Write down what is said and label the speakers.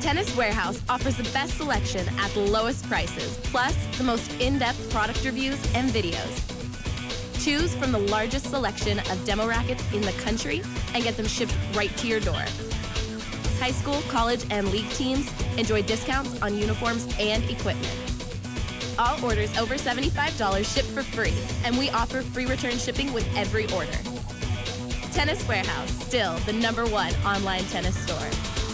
Speaker 1: Tennis Warehouse offers the best selection at the lowest prices, plus the most in-depth product reviews and videos. Choose from the largest selection of demo rackets in the country and get them shipped right to your door. High school, college, and league teams enjoy discounts on uniforms and equipment. All orders over $75 ship for free, and we offer free return shipping with every order. Tennis Warehouse, still the number one online tennis store.